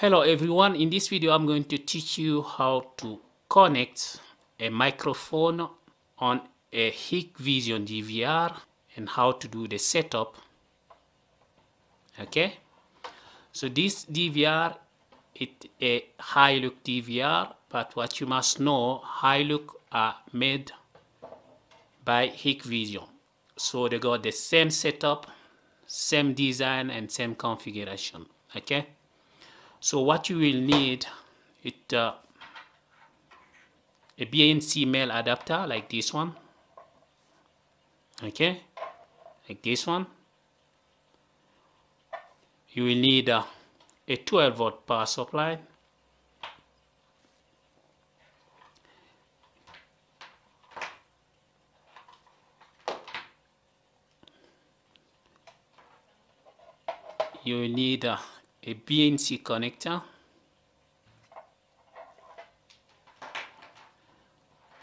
Hello everyone, in this video I'm going to teach you how to connect a microphone on a Hikvision DVR and how to do the setup. Okay, so this DVR it a HiLook DVR, but what you must know, HiLook are made by Hikvision. So they got the same setup, same design and same configuration. Okay so what you will need it uh, a BNC male adapter like this one. Okay? Like this one. You will need uh, a 12 volt power supply. You will need uh, a BNC connector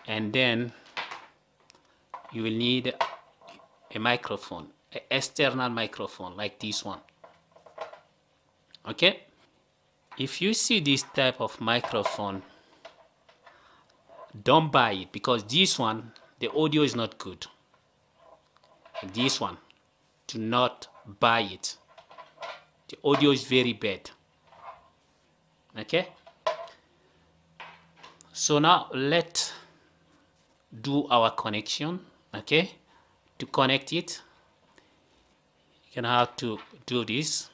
and then you will need a microphone an external microphone like this one. Okay? If you see this type of microphone don't buy it because this one the audio is not good. This one do not buy it the audio is very bad. Okay? So now let's do our connection okay? To connect it. You can have to do this.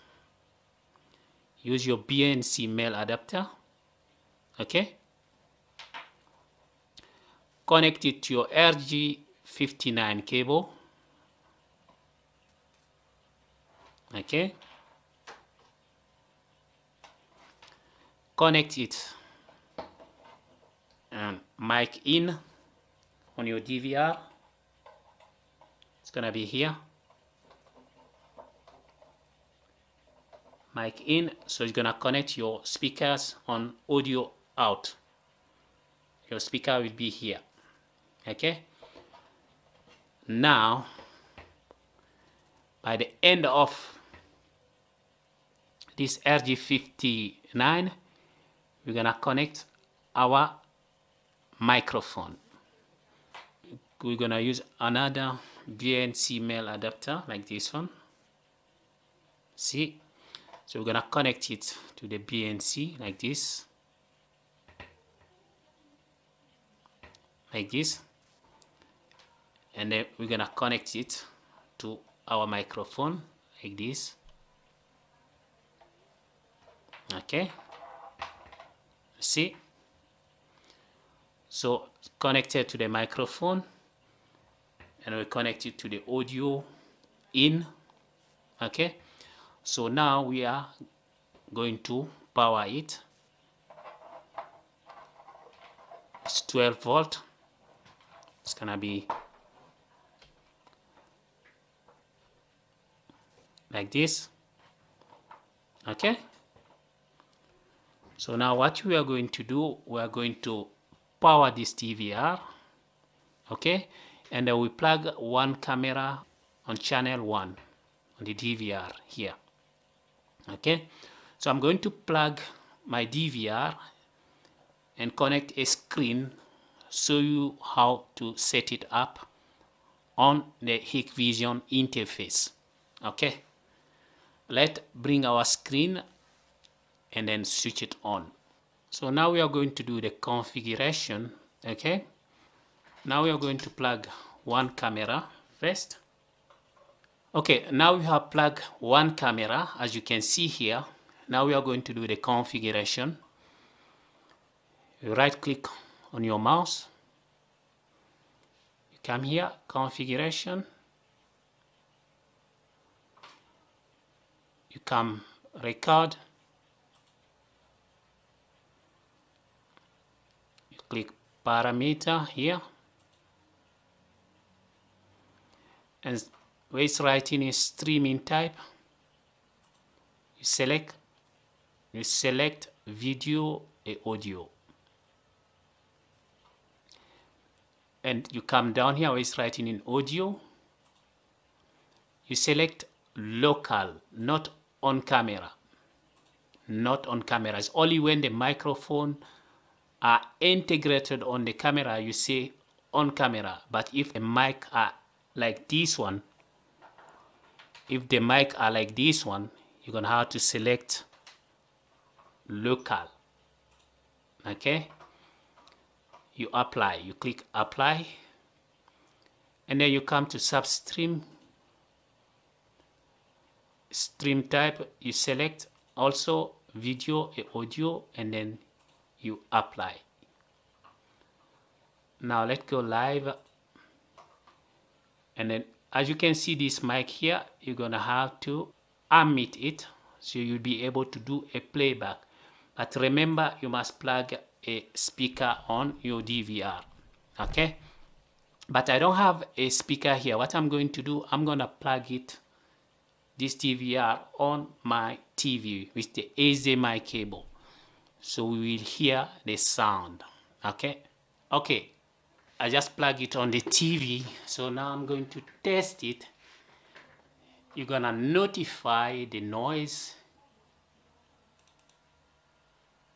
Use your BNC male adapter okay? Connect it to your RG59 cable okay connect it and mic in on your DVR it's gonna be here. Mic in so it's gonna connect your speakers on audio out. Your speaker will be here okay? Now by the end of this RG59 we're gonna connect our microphone. We're gonna use another BNC male adapter like this one. See? So we're gonna connect it to the BNC like this. Like this. And then we're gonna connect it to our microphone like this. Okay see? So connected to the microphone and we connect it to the audio in okay? So now we are going to power it. It's 12 volt. It's gonna be like this okay so now what we are going to do we are going to power this DVR okay? And then we plug one camera on channel 1 on the DVR here okay? So I'm going to plug my DVR and connect a screen show you how to set it up on the Hikvision interface okay? Let's bring our screen and then switch it on. So now we are going to do the configuration okay? Now we are going to plug one camera first. Okay now we have plugged one camera as you can see here. Now we are going to do the configuration. You right click on your mouse. You come here configuration. You come record click parameter here. And where writing is streaming type. You select you select video and audio. And you come down here where writing in audio. You select local not on camera. Not on camera. It's only when the microphone are integrated on the camera you see on camera. But if the mic are like this one, if the mic are like this one, you're gonna have to select local. Okay. You apply. You click apply, and then you come to substream stream type you select also video and audio and then you apply. Now let's go live. And then as you can see this mic here you're gonna have to unmute it so you'll be able to do a playback. But remember you must plug a speaker on your DVR okay? But I don't have a speaker here. What I'm going to do I'm gonna plug it this DVR on my TV with the HDMI cable so we will hear the sound. Okay? Okay. I just plug it on the TV so now I'm going to test it. You're gonna notify the noise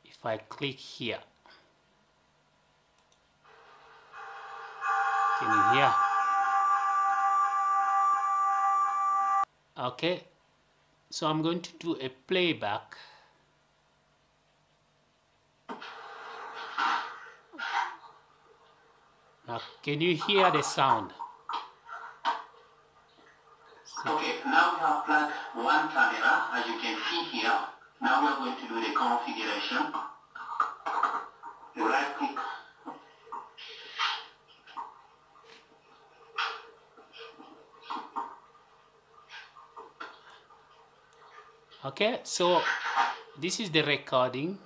if I click here. Can you hear? Okay. So I'm going to do a playback now can you hear the sound Okay, now we have plugged one camera, as you can see here. Now we are going to do the configuration. You right click. okay so this is the recording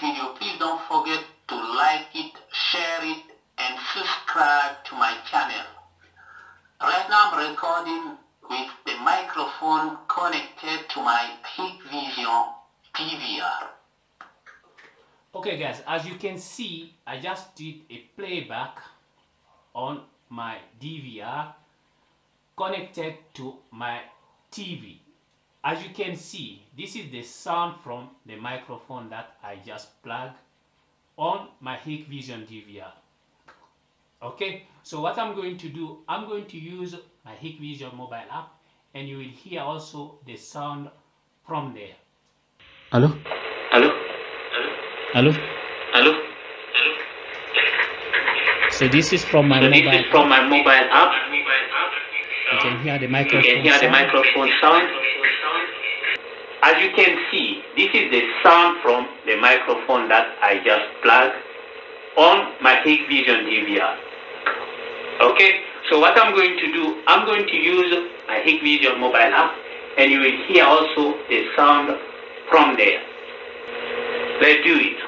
video. Please don't forget to like it, share it, and subscribe to my channel. Right now I'm recording with the microphone connected to my Hikvision PVR. okay guys as you can see I just did a playback on my DVR connected to my TV as you can see this is the sound from the microphone that I just plugged on my Hikvision DVR okay so what I'm going to do I'm going to use my Hikvision mobile app and you will hear also the sound from there hello Hello? hello Hello? so this is from my So this mobile is from my mobile app. you can hear the microphone, You can hear the microphone sound. As you can see, this is the sound from the microphone that I just plugged on my Hikvision DVR. Okay, so what I'm going to do, I'm going to use my Hikvision mobile app and you will hear also the sound from there. Let's do it.